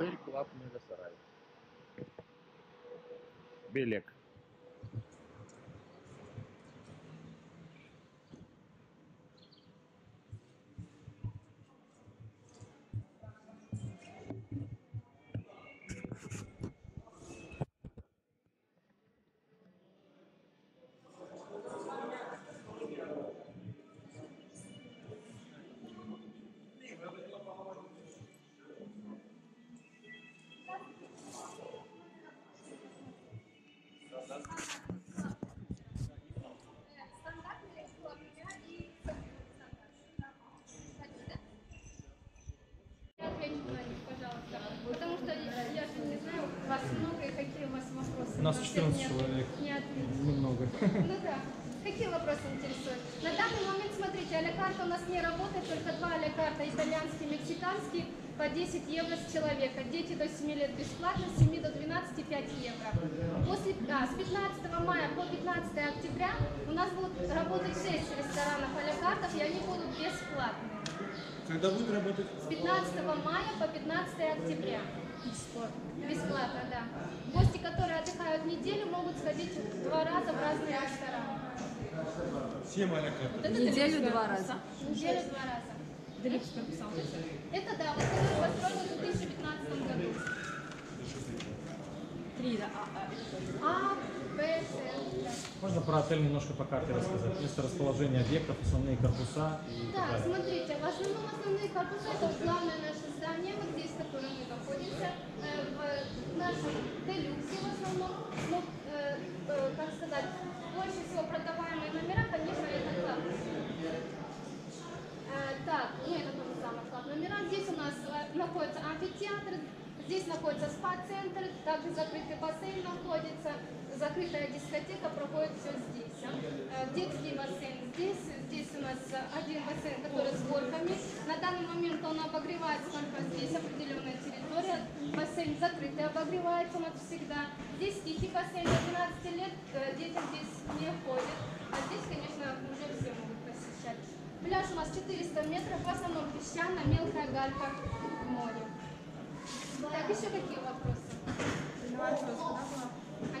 Отель Клаб Мегасарай. Белек. У нас На всех 14 не от- человек. Не ответите. Немного. Ну да. Какие вопросы интересуют? На данный момент, смотрите, аля-карта у нас не работает, только два аля-карта, итальянский, мексиканский, по 10 евро с человека. Дети до 7 лет бесплатно, с 7 до 12 5 евро. После, а, с 15 мая по 15 октября у нас будут работать 6 ресторанов аля-картов, и они будут бесплатные. Когда будет работать? С 15 мая по 15 октября. Бесплатно. Бесплатно, да. Гости, которые отдыхают неделю, могут сходить два раза в разные рестораны. Карт. Неделю два раза. Неделю два раза. Это да, вот который построен в 2015 году. Три, да. А, а. А, Б, С, да. Можно про отель немножко по карте рассказать? Место расположения объектов, основные корпуса и Да, так далее. смотрите, в основном основные корпуса это главное наше здание, вот здесь, в котором мы находимся, э, в нашем делюксе в основном, ну, э, э, как сказать, больше всего продаваемые номера, конечно, это класс. Э, Так, ну это тоже самое класс номера. Здесь у нас э, находится амфитеатр, здесь находится спа-центр, также закрытый бассейн находится, закрытая дискотека проходит все здесь. Э, Детский бассейн здесь, здесь у нас один бассейн, который с горками. На данный момент он обогревается только здесь, определенная территория. Бассейн закрытый, обогревается он всегда. Здесь тихий бассейн, до 12 лет э, детям здесь не ходят. А здесь, конечно, уже все могут посещать. Пляж у нас 400 метров, в основном песчано, мелкая галька в море. Так, еще какие вопросы?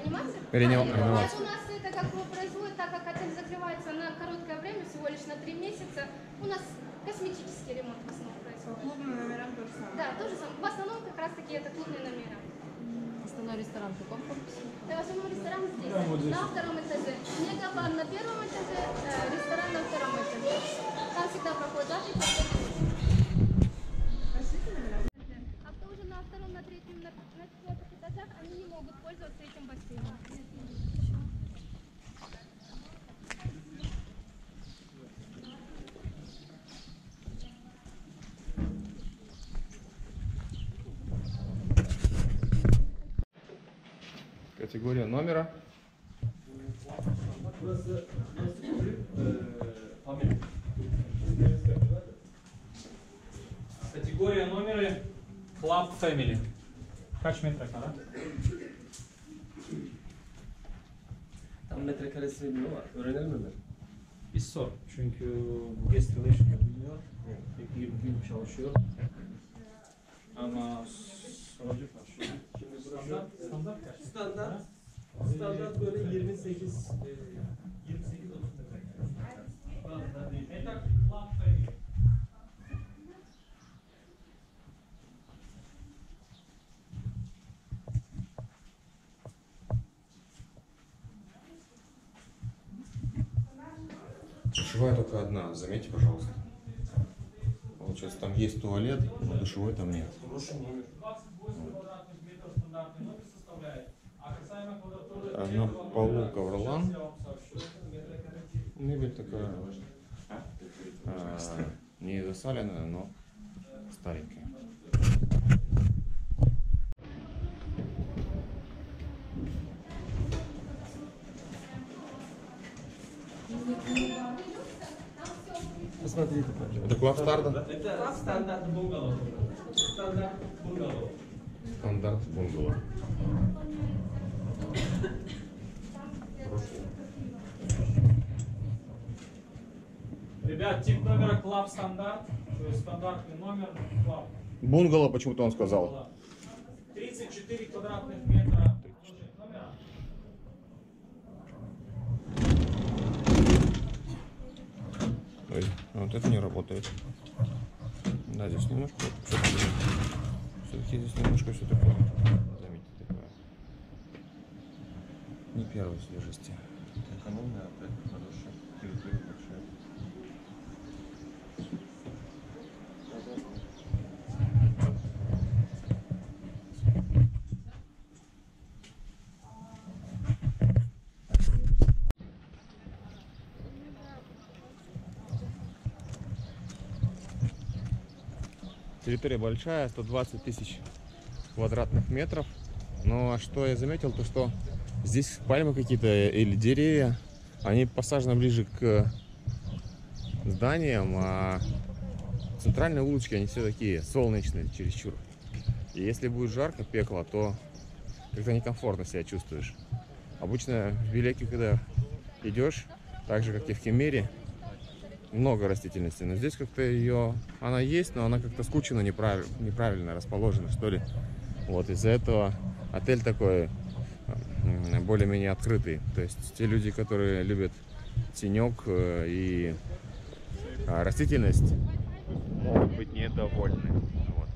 Анимация? Реанима- А, нет, анимация. У нас это как бы производит, так как отель закрывается на короткое время, всего лишь на 3 месяца, у нас косметический ремонт в основном происходит. Клубным номерам то же самое. Да, тоже самое. В основном как раз таки это клубные номера. Основной ресторан в каком корпусе? Да, в основном ресторан здесь, Да, вот здесь. на втором этаже. Мегабар на первом этаже, э, ресторан на втором этаже. Там всегда проходит запись. А кто уже на втором, на третьем, на, на четвертых этажах, они не могут пользоваться этим бассейном. Категория номера. Категория номера Club Family. Kaç metrekare? Tam metrekaresini bilmiyorum ama öğrenelim mi? Bir sor. Çünkü guest relation'ı biliyor. Pek iyi gün çalışıyor. Ama soracaklar şu an. Standart, standart kaç? Standart, standart böyle 28, e, 28 30 metrekare. Fazla değil. Это Club Family. Душевая только одна, заметьте, пожалуйста. Получается, там есть туалет, но душевой там нет. Хороший номер. 28 квадратных метров стандартный номер составляет. А касаемо квадратуры А на полу ковролан. Мебель такая а, не засаленная, но старенькая. Посмотрите. Это club стандарт? Это стандарт бунгало. Стандарт бунгало. Стандарт бунгало. Ребят, тип номера club стандарт, то есть стандартный номер club. Бунгало почему-то он сказал. 4 квадратных метра. Ой, вот это не работает. Да, здесь немножко все-таки здесь немножко все такое. Не первой свежести. Экономная, опять хорошая. Территория большая. Территория большая, 120 тысяч квадратных метров. Но что я заметил, то что здесь пальмы какие-то или деревья, они посажены ближе к зданиям, а центральные улочки, они все такие солнечные чересчур. И если будет жарко, пекло, то как-то некомфортно себя чувствуешь. Обычно в Белеке, когда идешь, так же, как и в Кемере, много растительности, но здесь как-то ее, она есть, но она как-то скучно, неправильно, расположена, что ли. Вот из-за этого отель такой более-менее открытый. То есть те люди, которые любят тенек э, и а, растительность, могут быть недовольны. Вот.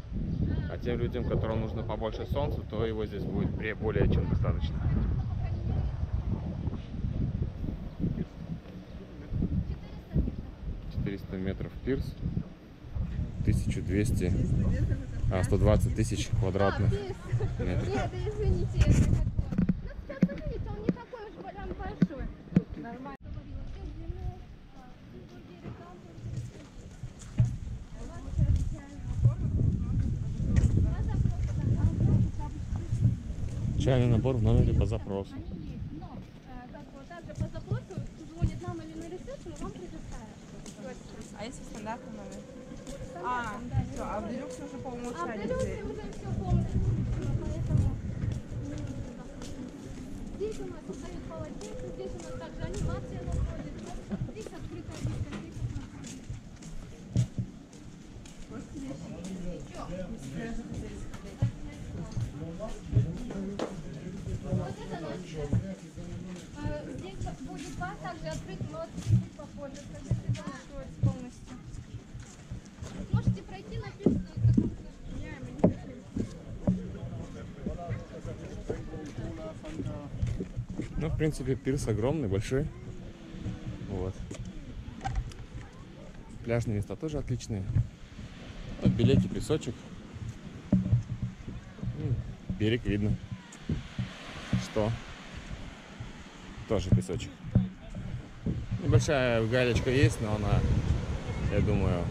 А тем людям, которым нужно побольше солнца, то его здесь будет более чем достаточно. Четыреста метров пирс, 1200, а 120 тысяч квадратных А, метров. Нет, извините, это такое. Ну, сейчас увидите, он не такой уж прям большой. Нормально. Чайный набор в номере по запросу. Но, э, как бы, также по запросу звонит нам или на ресепшн, и вам предоставят. А если стандартный номер? А, все, а в делюксе уже по А в умолчанию Делюксе стоит. уже все полностью включено, поэтому... Здесь у нас создают полотенце, здесь у нас также анимация находится, Ну, в принципе, пирс огромный, большой. Вот. Пляжные места тоже отличные. Вот белеки, песочек. М, Берег видно. Что? Тоже песочек. Небольшая галечка есть, но она, я думаю,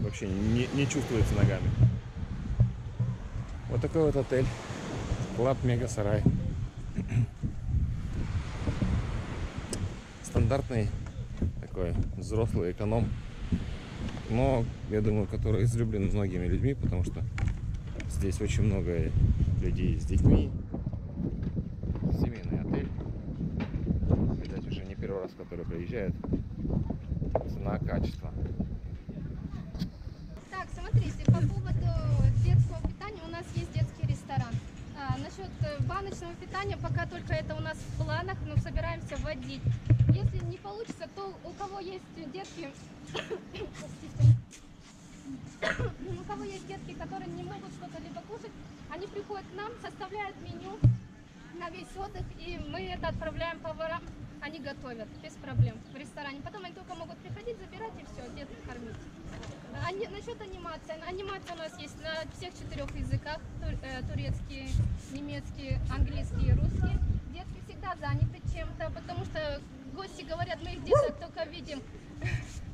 вообще не, не чувствуется ногами. Вот такой вот отель. Club Mega Saray. Стандартный такой взрослый эконом. Но, я думаю, который излюблен многими людьми, потому что здесь очень много людей с детьми. Семейный отель. Видать, уже не первый раз, который приезжает. Цена, качество. Так, смотрите, по поводу детского питания у нас есть детский ресторан. А, насчет э, баночного питания пока только это у нас в планах, но собираемся вводить. Если не получится, то у кого есть детки, у кого есть детки, которые не могут что-то либо кушать, они приходят к нам, составляют меню на весь отдых, и мы это отправляем поварам, они готовят без проблем в ресторане. Потом они только могут приходить, забирать и все, деток кормить. Ани- насчет анимации. Анимация у нас есть на всех четырех языках. Э, турецкий, немецкий, английский и русский. Детки всегда заняты чем-то, потому что гости говорят, мы их деток только видим.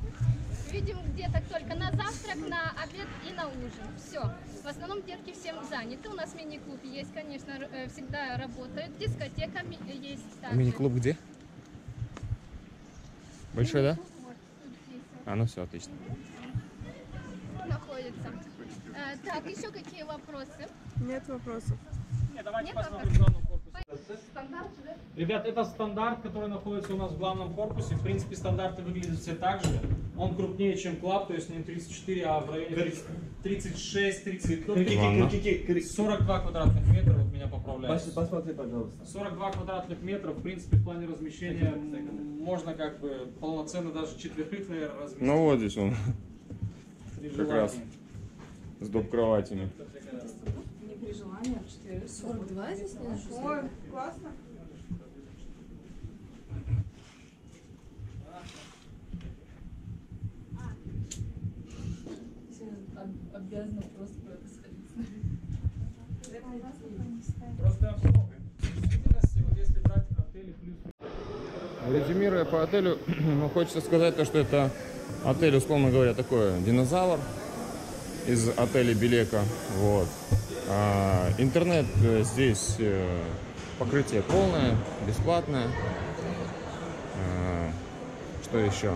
Видим деток только на завтрак, на обед и на ужин. Все. В основном детки всем заняты. У нас мини-клуб есть, конечно, э, всегда работает. Дискотека есть. Мини-клуб где? Большой, да? А, ну все, отлично. находится. Э, так, еще какие вопросы? Нет вопросов. Не, давайте Нет посмотрим вопросов? в главном корпусе. Стандарт же? Ребят, это стандарт, который находится у нас в главном корпусе. В принципе, стандарты выглядят все так же. Он крупнее, чем club, то есть не 34, а в районе 30 36, 30, ну, Ладно. 42 квадратных метра, Пос- Посмотри, пожалуйста. 42 квадратных метров, в принципе, в плане размещения можно как бы полноценно даже четверых, наверное, разместить. Ну вот здесь он как раз. с доп. кроватями. Не при желании, а в 4. 42 здесь не? Ой, классно. обязана просто про это сходить. Резюмируя по отелю, ну, хочется сказать то, что это отель, условно говоря, такой динозавр из отеля Белека. Вот. А, интернет э, здесь э, покрытие полное, бесплатное. А, что еще?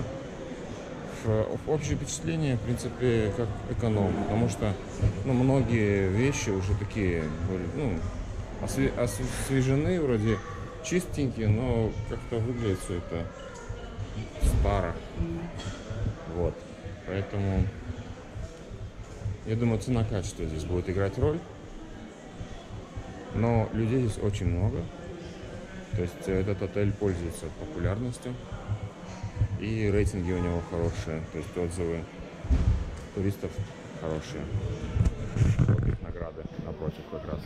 В общее впечатление, в принципе, как эконом, потому что ну, многие вещи уже такие, были, ну, осве- освежены, вроде чистенькие, но как-то выглядит все это старо. Вот. Поэтому я думаю, цена-качество здесь будет играть роль. Но людей здесь очень много. То есть э, этот отель пользуется популярностью. И рейтинги у него хорошие. То есть отзывы туристов хорошие. Вот их награды напротив как раз.